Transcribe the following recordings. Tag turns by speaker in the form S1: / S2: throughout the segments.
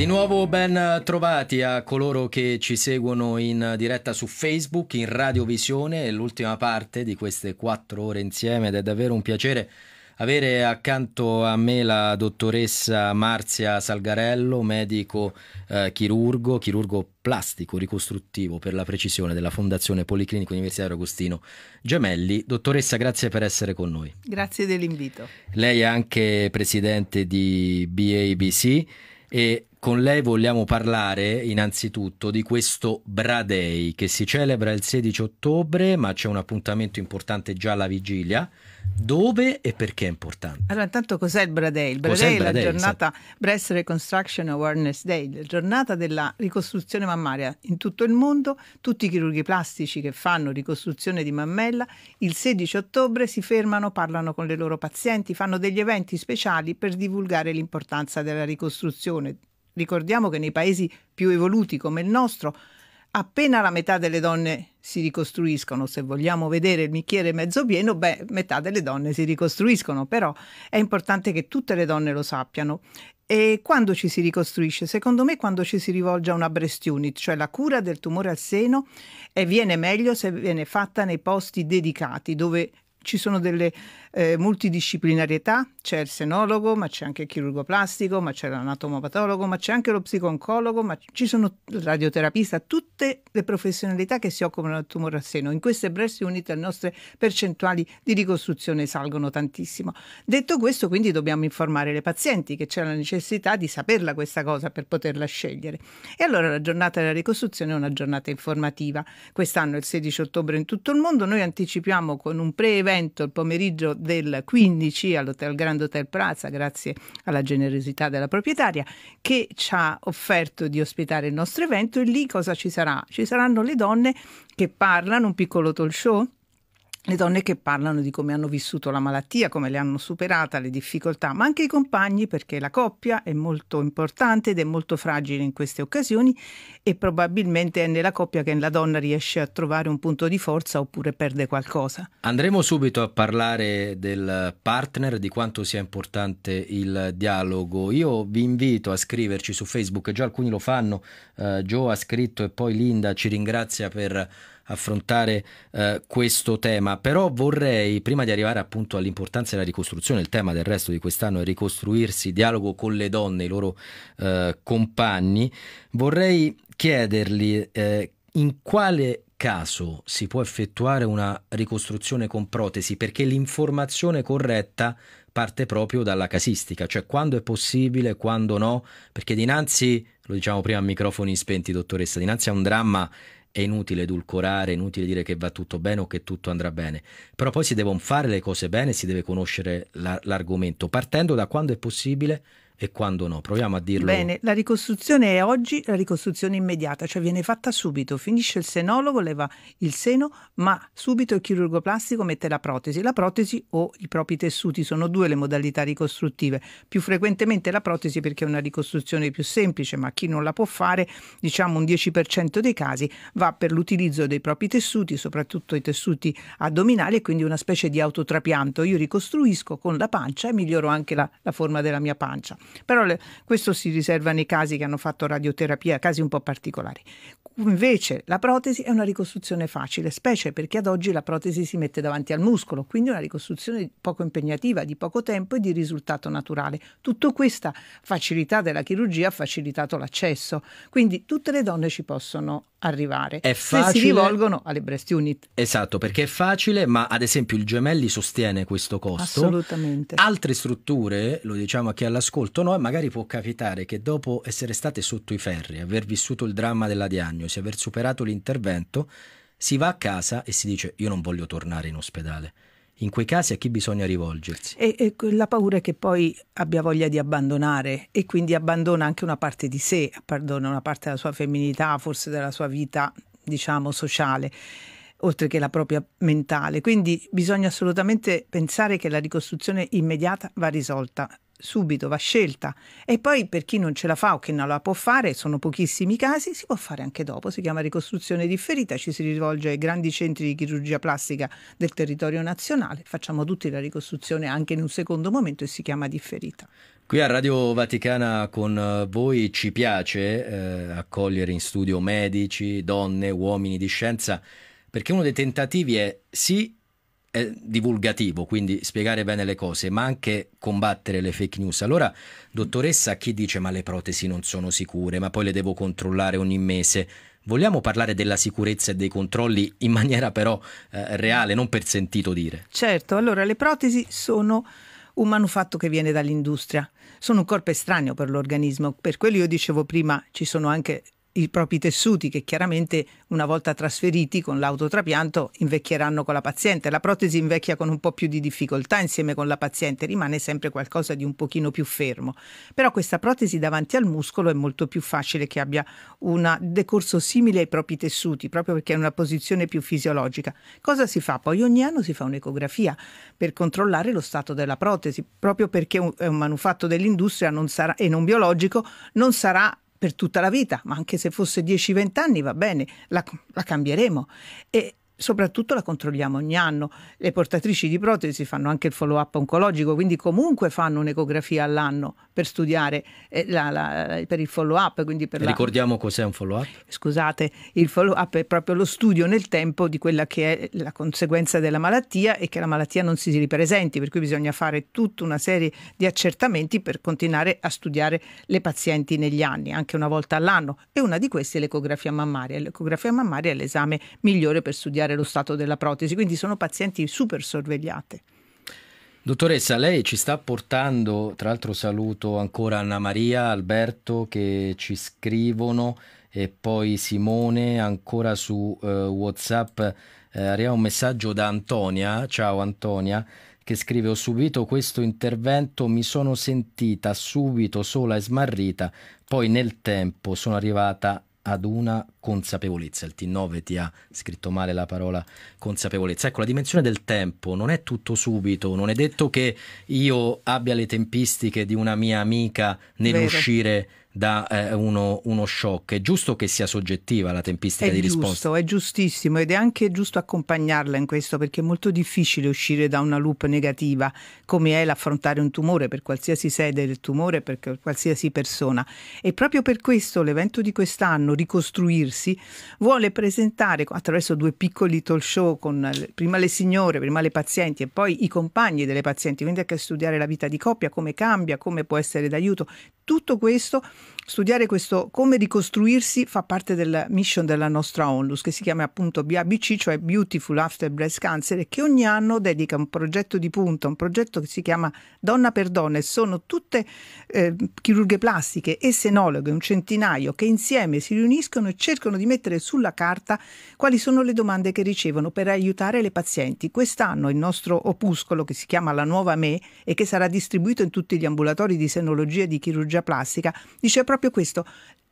S1: di nuovo ben trovati a coloro che ci seguono in diretta su Facebook, in Radiovisione, l'ultima parte di queste quattro ore insieme ed è davvero un piacere avere accanto a me la dottoressa Marzia Salgarello, medico eh, chirurgo, chirurgo plastico ricostruttivo per la precisione della Fondazione Policlinico Universitario Agostino Gemelli. Dottoressa, grazie per essere con noi.
S2: Grazie dell'invito.
S1: Lei è anche presidente di BABC e con lei vogliamo parlare innanzitutto di questo Bra Day che si celebra il 16 ottobre, ma c'è un appuntamento importante già alla vigilia dove e perché è importante?
S2: Allora, intanto cos'è il Bradale? Il Bradale è la giornata esatto. Breast Reconstruction Awareness Day, la giornata della ricostruzione mammaria in tutto il mondo. Tutti i chirurghi plastici che fanno ricostruzione di mammella il 16 ottobre si fermano, parlano con le loro pazienti, fanno degli eventi speciali per divulgare l'importanza della ricostruzione. Ricordiamo che nei paesi più evoluti come il nostro appena la metà delle donne si ricostruiscono, se vogliamo vedere il bicchiere mezzo pieno, beh, metà delle donne si ricostruiscono, però è importante che tutte le donne lo sappiano. E quando ci si ricostruisce? Secondo me quando ci si rivolge a una breast unit, cioè la cura del tumore al seno, e viene meglio se viene fatta nei posti dedicati, dove ci sono delle eh, multidisciplinarietà, c'è il senologo, ma c'è anche il chirurgo plastico, ma c'è l'anatomopatologo, ma c'è anche lo psiconcologo, ma ci sono il radioterapista, tutte le professionalità che si occupano del tumore al seno. In queste breast unit le nostre percentuali di ricostruzione salgono tantissimo. Detto questo, quindi dobbiamo informare le pazienti che c'è la necessità di saperla questa cosa per poterla scegliere. E allora la giornata della ricostruzione è una giornata informativa. Quest'anno il 16 ottobre in tutto il mondo, noi anticipiamo con un pre-evento il pomeriggio del 15 all'Hotel Grand Hotel Plaza, grazie alla generosità della proprietaria, che ci ha offerto di ospitare il nostro evento e lì cosa ci sarà? Ci saranno le donne che parlano, un piccolo talk show le donne che parlano di come hanno vissuto la malattia, come le hanno superata, le difficoltà, ma anche i compagni perché la coppia è molto importante ed è molto fragile in queste occasioni e probabilmente è nella coppia che la donna riesce a trovare un punto di forza oppure perde qualcosa.
S1: Andremo subito a parlare del partner, di quanto sia importante il dialogo. Io vi invito a scriverci su Facebook, già alcuni lo fanno, uh, Joe ha scritto e poi Linda ci ringrazia per affrontare eh, questo tema, però vorrei, prima di arrivare appunto all'importanza della ricostruzione, il tema del resto di quest'anno è ricostruirsi, dialogo con le donne, i loro eh, compagni, vorrei chiedergli eh, in quale caso si può effettuare una ricostruzione con protesi, perché l'informazione corretta parte proprio dalla casistica, cioè quando è possibile, quando no, perché dinanzi, lo diciamo prima a microfoni spenti, dottoressa, dinanzi a un dramma è inutile edulcorare, è inutile dire che va tutto bene o che tutto andrà bene, però poi si devono fare le cose bene, si deve conoscere la, l'argomento, partendo da quando è possibile e quando no. Proviamo a dirlo.
S2: Bene, la ricostruzione è oggi la ricostruzione immediata, cioè viene fatta subito. Finisce il senologo, leva il seno, ma subito il chirurgo plastico mette la protesi. La protesi o i propri tessuti sono due le modalità ricostruttive. Più frequentemente la protesi perché è una ricostruzione più semplice, ma chi non la può fare, diciamo un 10% dei casi, va per l'utilizzo dei propri tessuti, soprattutto i tessuti addominali, e quindi una specie di autotrapianto. Io ricostruisco con la pancia e miglioro anche la, la forma della mia pancia. Però le, questo si riserva nei casi che hanno fatto radioterapia, casi un po' particolari. Invece la protesi è una ricostruzione facile, specie perché ad oggi la protesi si mette davanti al muscolo, quindi una ricostruzione poco impegnativa, di poco tempo e di risultato naturale. Tutto questa facilità della chirurgia ha facilitato l'accesso, quindi tutte le donne ci possono arrivare
S1: è facile,
S2: se si rivolgono alle breast unit.
S1: Esatto, perché è facile, ma ad esempio il Gemelli sostiene questo costo.
S2: Assolutamente.
S1: Altre strutture, lo diciamo a chi all'ascolto, no, magari può capitare che dopo essere state sotto i ferri, aver vissuto il dramma della diagnosi, aver superato l'intervento, si va a casa e si dice io non voglio tornare in ospedale in quei casi a chi bisogna rivolgersi?
S2: E, e, la paura è che poi abbia voglia di abbandonare e quindi abbandona anche una parte di sé, abbandona una parte della sua femminilità, forse della sua vita, diciamo, sociale oltre che la propria mentale. Quindi bisogna assolutamente pensare che la ricostruzione immediata va risolta subito, va scelta. E poi per chi non ce la fa o che non la può fare, sono pochissimi casi, si può fare anche dopo, si chiama ricostruzione differita, ci si rivolge ai grandi centri di chirurgia plastica del territorio nazionale, facciamo tutti la ricostruzione anche in un secondo momento e si chiama differita.
S1: Qui a Radio Vaticana con voi ci piace eh, accogliere in studio medici, donne, uomini di scienza, perché uno dei tentativi è sì è divulgativo, quindi spiegare bene le cose, ma anche combattere le fake news. Allora, dottoressa, chi dice ma le protesi non sono sicure, ma poi le devo controllare ogni mese? Vogliamo parlare della sicurezza e dei controlli in maniera però eh, reale, non per sentito dire?
S2: Certo, allora le protesi sono un manufatto che viene dall'industria, sono un corpo estraneo per l'organismo, per quello io dicevo prima ci sono anche i propri tessuti che chiaramente una volta trasferiti con l'autotrapianto invecchieranno con la paziente. La protesi invecchia con un po' più di difficoltà insieme con la paziente, rimane sempre qualcosa di un pochino più fermo. Però questa protesi davanti al muscolo è molto più facile che abbia un decorso simile ai propri tessuti, proprio perché è una posizione più fisiologica. Cosa si fa? Poi ogni anno si fa un'ecografia per controllare lo stato della protesi, proprio perché è un manufatto dell'industria non sarà, e non biologico, non sarà per tutta la vita, ma anche se fosse 10-20 anni va bene, la, la cambieremo. E soprattutto la controlliamo ogni anno. Le portatrici di protesi fanno anche il follow-up oncologico, quindi comunque fanno un'ecografia all'anno per studiare eh, la, la, per il follow-up. Per
S1: Ricordiamo la... cos'è un follow-up?
S2: Scusate, il follow-up è proprio lo studio nel tempo di quella che è la conseguenza della malattia e che la malattia non si ripresenti, per cui bisogna fare tutta una serie di accertamenti per continuare a studiare le pazienti negli anni, anche una volta all'anno. E una di queste è l'ecografia mammaria. L'ecografia mammaria è l'esame migliore per studiare lo stato della protesi, quindi sono pazienti super sorvegliate.
S1: Dottoressa, lei ci sta portando, tra l'altro saluto ancora Anna Maria, Alberto che ci scrivono e poi Simone ancora su uh, Whatsapp. Eh, arriva un messaggio da Antonia, ciao Antonia, che scrive ho subito questo intervento, mi sono sentita subito sola e smarrita, poi nel tempo sono arrivata ad una consapevolezza. Il T9 ti ha scritto male la parola consapevolezza. Ecco, la dimensione del tempo non è tutto subito, non è detto che io abbia le tempistiche di una mia amica nell'uscire Vero da eh, uno, uno, shock. È giusto che sia soggettiva la tempistica
S2: è
S1: di
S2: giusto,
S1: risposta?
S2: È giustissimo ed è anche giusto accompagnarla in questo perché è molto difficile uscire da una loop negativa come è l'affrontare un tumore per qualsiasi sede del tumore, per qualsiasi persona. E proprio per questo l'evento di quest'anno, Ricostruirsi, vuole presentare attraverso due piccoli talk show con prima le signore, prima le pazienti e poi i compagni delle pazienti, quindi anche studiare la vita di coppia, come cambia, come può essere d'aiuto. Tutto questo studiare questo come ricostruirsi fa parte della mission della nostra ONLUS che si chiama appunto BABC, cioè Beautiful After Breast Cancer e che ogni anno dedica un progetto di punta, un progetto che si chiama Donna per Donna e sono tutte eh, chirurghe plastiche e senologhe, un centinaio che insieme si riuniscono e cercano di mettere sulla carta quali sono le domande che ricevono per aiutare le pazienti. Quest'anno il nostro opuscolo che si chiama La Nuova Me e che sarà distribuito in tutti gli ambulatori di senologia e di chirurgia plastica dice proprio questo,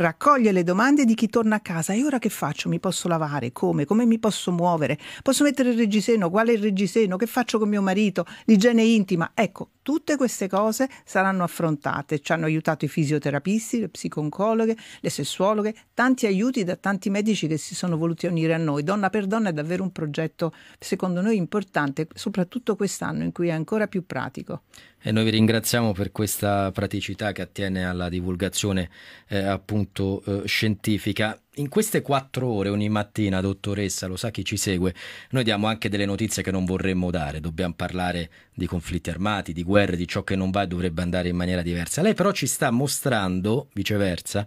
S2: raccoglie le domande di chi torna a casa e ora che faccio? Mi posso lavare? Come? Come mi posso muovere? Posso mettere il reggiseno? Quale è il reggiseno? Che faccio con mio marito? L'igiene intima? Ecco, tutte queste cose saranno affrontate. Ci hanno aiutato i fisioterapisti, le psiconcologhe, le sessuologhe, tanti aiuti da tanti medici che si sono voluti unire a noi. Donna per Donna è davvero un progetto secondo noi importante, soprattutto quest'anno in cui è ancora più pratico.
S1: E noi vi ringraziamo per questa praticità che attiene alla divulgazione eh, appunto eh, scientifica. In queste quattro ore ogni mattina, dottoressa, lo sa chi ci segue, noi diamo anche delle notizie che non vorremmo dare. Dobbiamo parlare di conflitti armati, di guerre, di ciò che non va e dovrebbe andare in maniera diversa. Lei però ci sta mostrando, viceversa,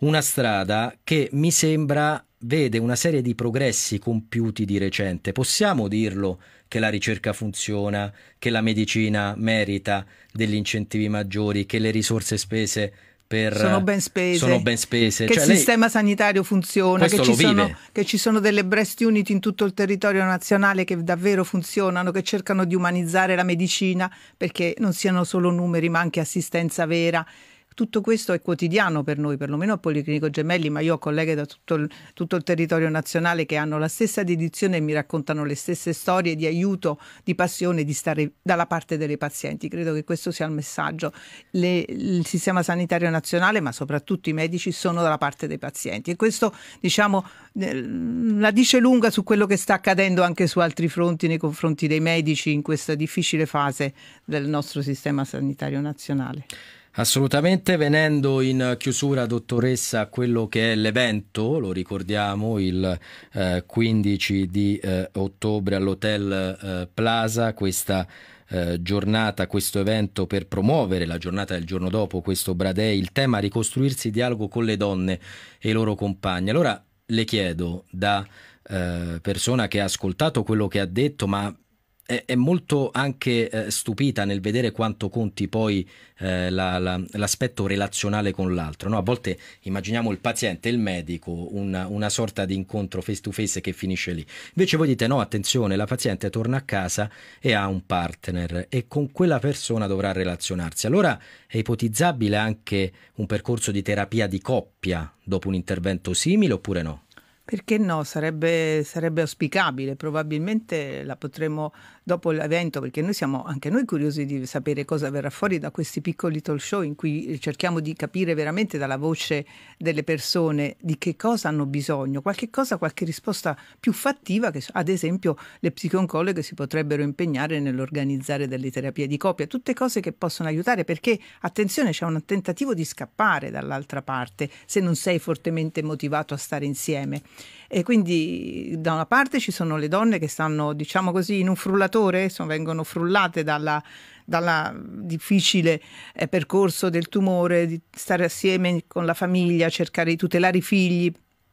S1: una strada che mi sembra vede una serie di progressi compiuti di recente. Possiamo dirlo che la ricerca funziona, che la medicina merita degli incentivi maggiori, che le risorse spese per,
S2: sono ben spese,
S1: sono ben spese.
S2: che cioè, il sistema sanitario funziona, che ci, sono, che ci, sono, delle breast unit in tutto il territorio nazionale che davvero funzionano, che cercano di umanizzare la medicina perché non siano solo numeri ma anche assistenza vera tutto questo è quotidiano per noi, perlomeno a Policlinico Gemelli, ma io ho colleghe da tutto il, tutto il territorio nazionale che hanno la stessa dedizione e mi raccontano le stesse storie di aiuto, di passione, di stare dalla parte dei pazienti. Credo che questo sia il messaggio. Le, il sistema sanitario nazionale, ma soprattutto i medici, sono dalla parte dei pazienti e questo diciamo la dice lunga su quello che sta accadendo anche su altri fronti nei confronti dei medici in questa difficile fase del nostro sistema sanitario nazionale.
S1: Assolutamente, venendo in chiusura, dottoressa, a quello che è l'evento, lo ricordiamo, il eh, 15 di eh, ottobre all'Hotel eh, Plaza, questa eh, giornata, questo evento per promuovere la giornata del giorno dopo, questo Bradei, il tema ricostruirsi dialogo con le donne e i loro compagni. Allora le chiedo, da eh, persona che ha ascoltato quello che ha detto, ma è, molto anche eh, stupita nel vedere quanto conti poi eh, la, la, l'aspetto relazionale con l'altro. No? A volte immaginiamo il paziente il medico, una, una sorta di incontro face to face che finisce lì. Invece voi dite no, attenzione, la paziente torna a casa e ha un partner e con quella persona dovrà relazionarsi. Allora è ipotizzabile anche un percorso di terapia di coppia dopo un intervento simile oppure no?
S2: Perché no? Sarebbe, sarebbe, auspicabile, probabilmente la potremo dopo l'evento, perché noi siamo anche noi curiosi di sapere cosa verrà fuori da questi piccoli talk show in cui cerchiamo di capire veramente dalla voce delle persone di che cosa hanno bisogno, qualche cosa, qualche risposta più fattiva, che ad esempio le psiconcologhe si potrebbero impegnare nell'organizzare delle terapie di coppia, tutte cose che possono aiutare perché, attenzione, c'è un tentativo di scappare dall'altra parte se non sei fortemente motivato a stare insieme. E quindi da una parte ci sono le donne che stanno, diciamo così, in un frullatore, sono, vengono frullate dalla, dalla difficile eh, percorso del tumore, di stare assieme con la famiglia, cercare di tutelare i figli,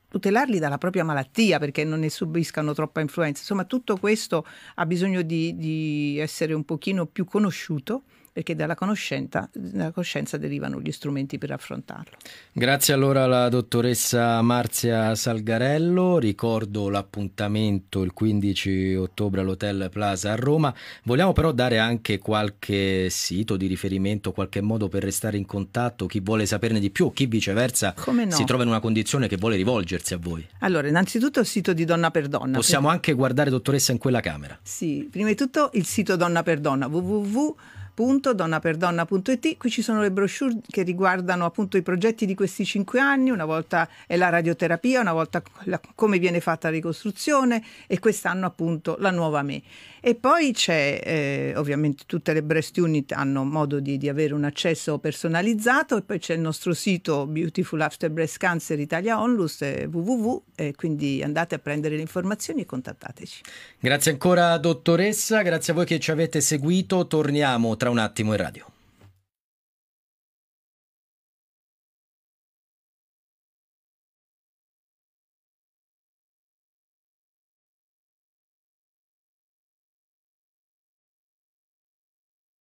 S2: tutelarli dalla propria malattia perché non ne subiscano troppa influenza. Insomma, tutto questo ha bisogno di, di essere un pochino più conosciuto perché dalla conoscenza, dalla coscienza derivano gli strumenti per affrontarlo.
S1: Grazie allora alla dottoressa Marzia Salgarello, ricordo l'appuntamento il 15 ottobre all'Hotel Plaza a Roma, vogliamo però dare anche qualche sito di riferimento, qualche modo per restare in contatto, chi vuole saperne di più o chi viceversa no. si trova in una condizione che vuole rivolgersi a voi.
S2: Allora, innanzitutto il sito di Donna per Donna.
S1: Possiamo per... anche guardare dottoressa in quella camera.
S2: Sì, prima di tutto il sito Donna per Donna www www.donnaperdonna.it. Qui ci sono le brochure che riguardano appunto i progetti di questi cinque anni, una volta è la radioterapia, una volta la, come viene fatta la ricostruzione e quest'anno appunto la nuova me. E poi c'è eh, ovviamente tutte le breast unit hanno modo di, di, avere un accesso personalizzato e poi c'è il nostro sito Beautiful After Breast Cancer Italia Onlus eh, www e quindi andate a prendere le informazioni e contattateci.
S1: Grazie ancora dottoressa, grazie a voi che ci avete seguito, torniamo tra un attimo in radio.